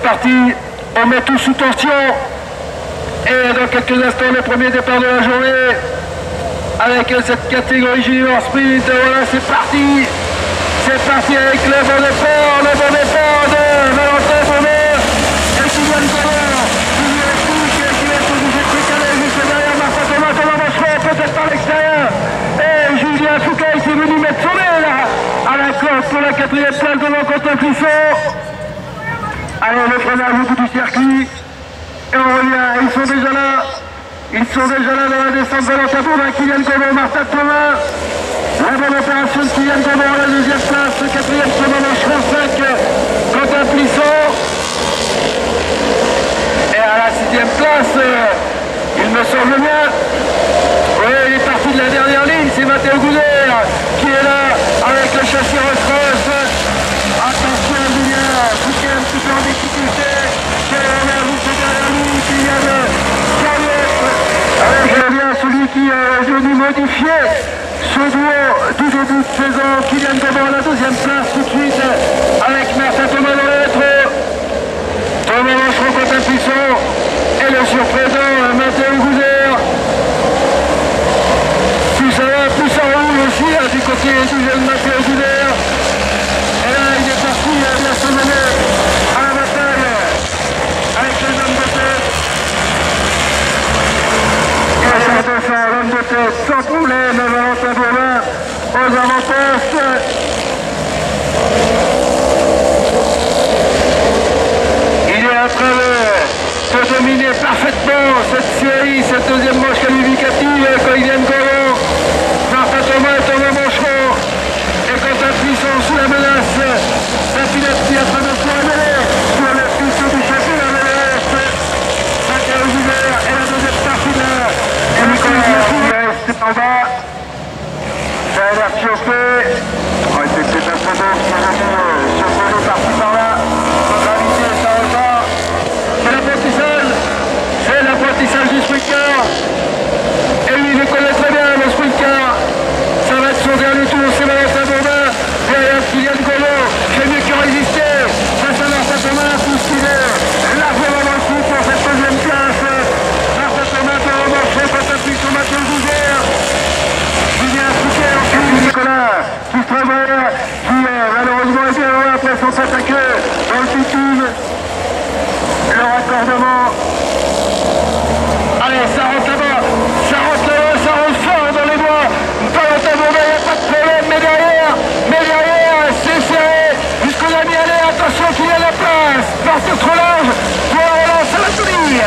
cette partie. On met tout sous tension. Et dans quelques instants, le premier départ de la journée avec cette catégorie junior sprint. Voilà, c'est parti. C'est parti avec le bon départ, le bon départ de Valentin Bonnet et peut-être par l'extérieur. Et Julien Foucault s'est venu mettre son nez là à la corde pour la quatrième place devant Quentin Plisson. Allez, le au bout du circuit. Et on revient, ils sont déjà là. Ils sont déjà là dans la descente Valentin Bourdin, Kylian Gomon, Martin Thomas. La bonne opération de Kylian Gomon à la deuxième place, le quatrième Thomas Mancheron 5, Quentin Plisson. Et à la sixième place, il me semble bien, oui, il est parti de la dernière ligne, c'est Mathéo Goudet qui est là avec le châssis Rolls-Royce. Attention Julien, Fouquet un petit peu en difficulté. Quel honneur vous fait derrière lui, Kylian Allez, je reviens à celui qui est venu modifier ce duo du début de saison. Kylian Gabon à la deuxième place tout de suite avec Martin Thomas dans les rétro. Thomas Mancheron contre un puissant et le surprenant Mathéo Gouzer. Plus ça va, plus ça roule aussi hein, du côté du jeune Mathéo Gouzer. Et là, il est parti il bien se mener à la bataille avec les hommes de tête. Et ça descend l'homme de tête sans problème, Valentin Bourlin aux avant-postes. Il est en train de, de dominer parfaitement cette série, cette deuxième manche qualificative quand il vient de Golan. Martin Thomas et Thomas Mancheron. Et Quentin Puissant sous la menace d'un pilote qui est en train de se révéler sur le piste du championnat de l'Est. Mathieu Ouvert et la deuxième partie de la et Nicolas Reste en bas. Ça a l'air chauffé. Oh, c'est peut-être un peu d'eau qui est venu chauffer les parties par là. Sans gravité, ça repart. C'est l'apprentissage. C'est l'apprentissage du sprinter. Et lui, il le connaît très bien, le sprinter. Ça va être son dernier tour, c'est Valentin Bourdin. Derrière Kylian Golo, fait mieux que résister. Face à Martin Thomas, qu'il est largement dans le coup pour cette deuxième place. Martin Thomas, Thomas Mancheron, Quentin Puissant, Mathieu Gouzère. Julien Fouquet, ensuite Nicolas, qui se travaille, qui euh, malheureusement est bien loin après son attaqué dans le bitume. Le raccordement. Allez, ça rentre là-bas, ça rentre là-bas, ça rentre fort dans les bois. Valentin Bourdin, il n'y a pas de problème, mais derrière, mais derrière, c'est serré. Jusqu'au ami, allez, attention qu'il y a la place. Porte trop large, pour la relance, ça va tenir.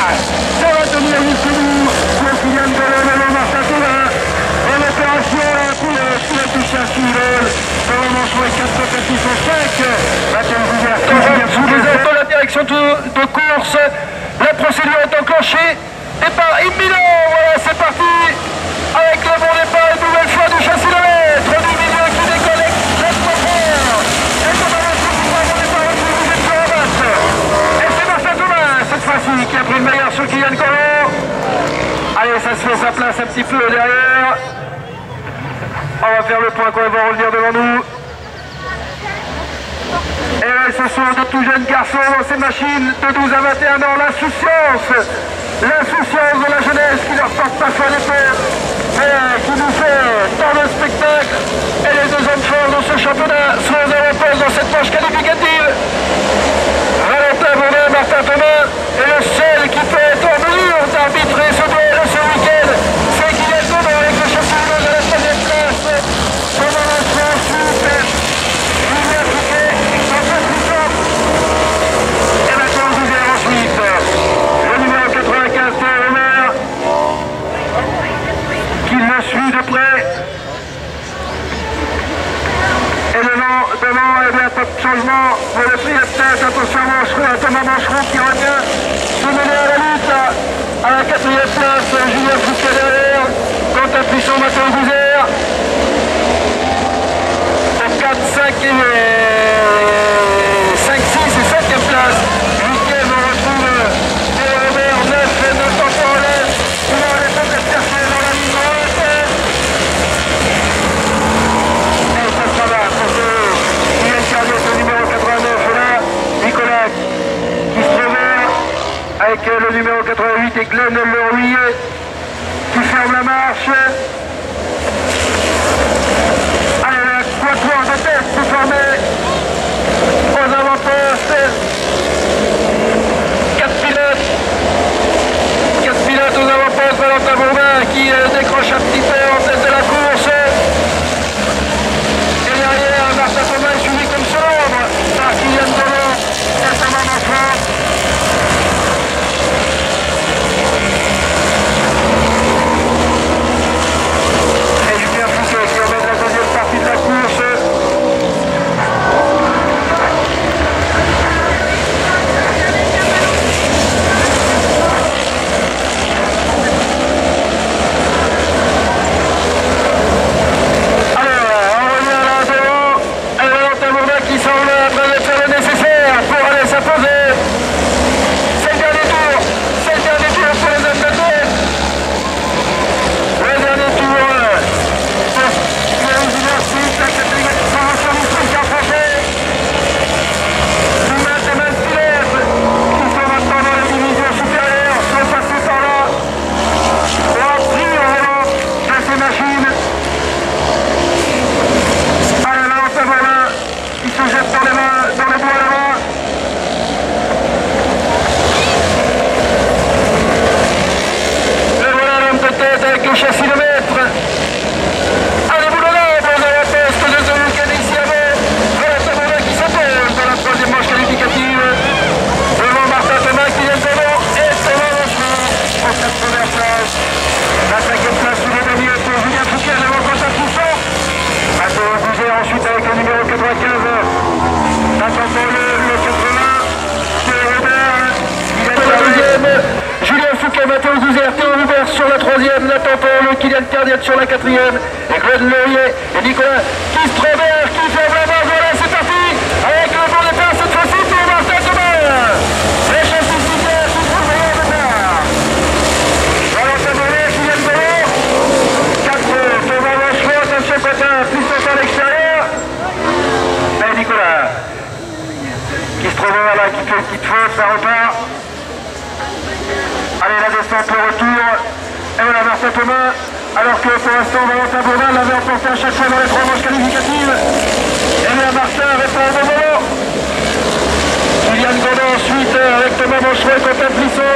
Ça va tenir jusqu'au bout. Pour Kylian Gallon, alors Martin Thomas. En opération, là, pour le, pour le toucher à Sylvain. Pour le manche, 4 4 6 5. Mathieu Gouvert, sous les autres, la direction de, de course. La procédure est enclenchée. Départ imminent, voilà, c'est parti. Avec le bon départ, une nouvelle fois du châssis de mètre. Du qui. Et Thomas bon départ, basse. Et c'est Martin Thomas, cette fois-ci, qui a pris le meilleur sur Kylian Collin. Allez, ça se fait sa place un petit peu derrière. On va faire le point quand ils vont revenir devant nous. Et ce sont de tout jeunes garçons dans ces machines de 12 à 21 ans. L'insouciance, l'insouciance de la jeunesse qui leur porte parfois les peurs, mais qui nous fait tant de spectacles. Et les deux hommes forts dans ce championnat sont aux avant-postes dans cette manche qualificative. Qui revient se à la lutte à la quatrième place, Julien Fouquet derrière, Quentin Pichon, Vincent Gouzère. 4, 5 et c'est Glenn Lerouillet qui ferme la marche. Allez, la quatuor de tête pour former aux avant-postes. Quatre pilotes. Quatre pilotes aux avant-postes. Valentin Bourbin qui euh, décroche un petit peu en tête de la course. Et derrière, Martin Thomas est suivi comme son ombre par Kylian Dolon et Thomas Manchon. Et Julien Fouquet qui emmène la deuxième partie de la course. Alors, on revient là devant. Et Valentin Bourdin qui semble en train de faire le nécessaire pour aller s'imposer. C'est le dernier tour. C'est le dernier tour pour les athlètes. Le dernier tour. euh, pour les universités, la catégorie de promotion du sprint français. Dumas et Manfilet, qui sont maintenant dans les divisions supérieures, sont passés par là. On a pris en volant de ces machines. Allez, Valentin Bourdin, il se jette dans les mains, dans les bois là-bas. Et voilà l'homme le châssis de maître. Allez, vous là, dans la poste de est ici avant. Valentin Bourdin qui s'appelle dans la troisième manche qualificative. Devant Martin Thomas qui vient devant et Thomas Rochon pour cette première place. La cinquième place sous les demi pour Julien Fouquet devant Quentin Pousson. Mathieu Bouzet ensuite avec le numéro 95. Attendons le, le 80. C'est Robert. Il est la deuxième. Julien Fouquet, Mathéo Zouzer, Théo Hubert sur la troisième. Nathan Paul, Kylian Cardiat sur la quatrième. Et Glenn Laurier et Nicolas Kistrobert qui fait main. Voilà, c'est parti. Avec le bon départ cette fois-ci pour Martin Thomas. Les châssis Zouzer qui trouvent le bon départ. Valentin Bonnet, Kylian Bello. 4 Thomas Rochereau, attention plus longtemps à l'extérieur. Et Nicolas, trouve là, qui fait une petite faute, ça repart. Allez, la descente, le retour. Et voilà Martin Thomas, alors que pour l'instant Valentin Bourdin l'avait emporté à chaque fois dans les trois manches qualificatives. Et bien Martin répond au bon moment. Kylian Godin ensuite avec Thomas Manchereau et Quentin Plisson.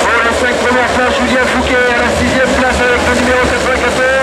Pour les cinq premières places, Julien Fouquet à la sixième place avec le numéro 94.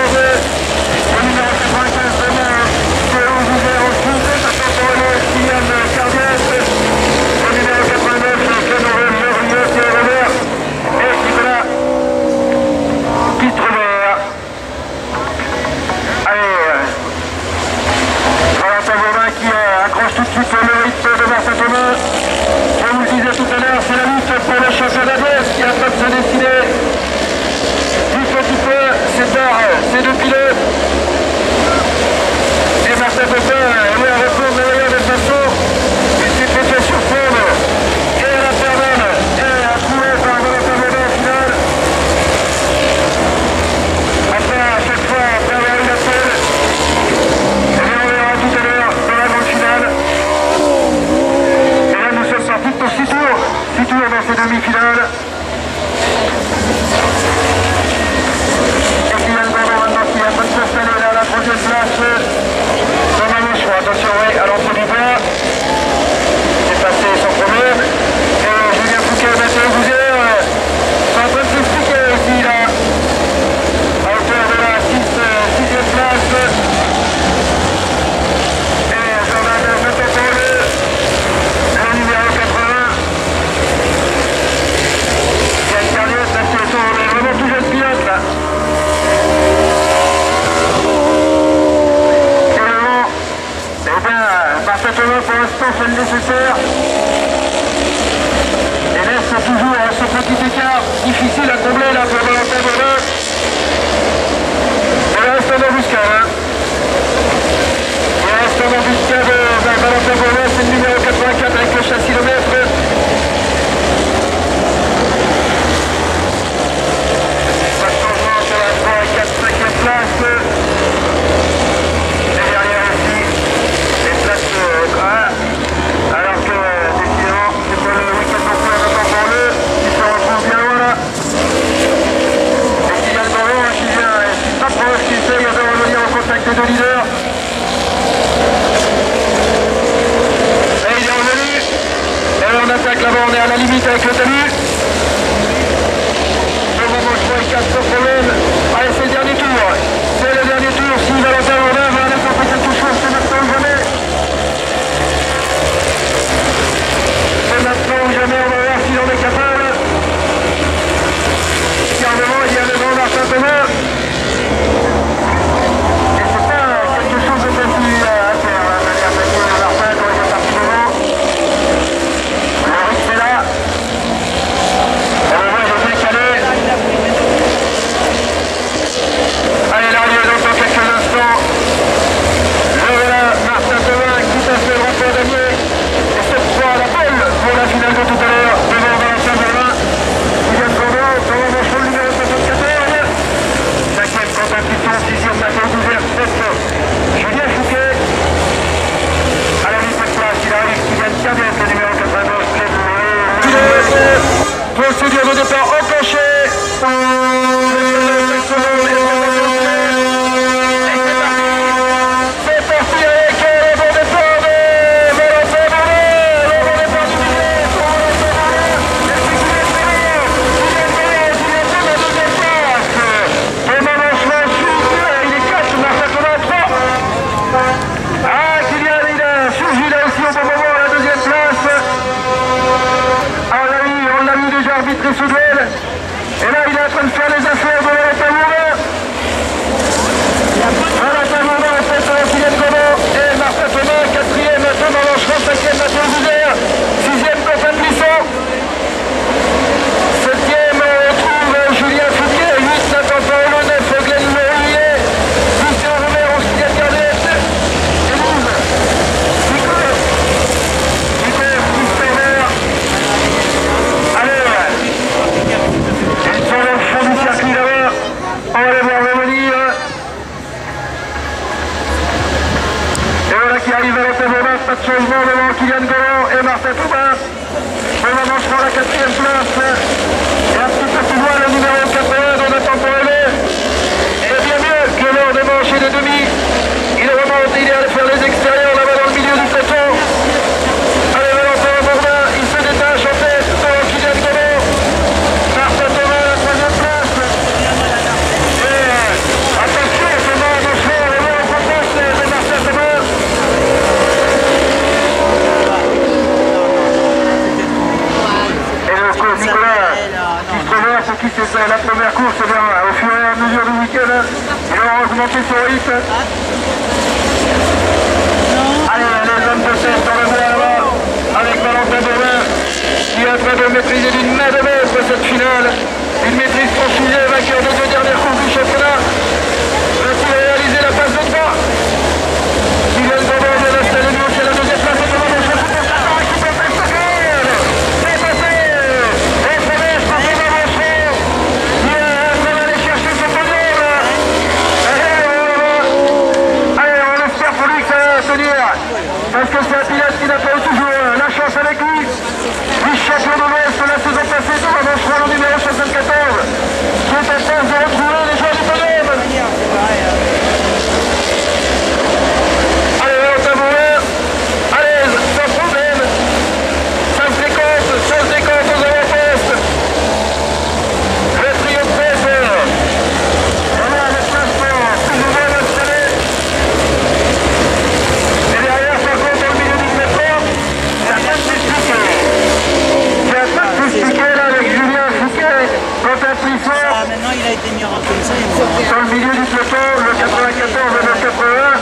Ah, maintenant, il a été mis en comme ça. Dans le milieu du peloton, le 94 le 81.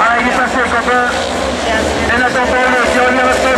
Ah, il est passé, copain. Et n'attend pas, si on y reste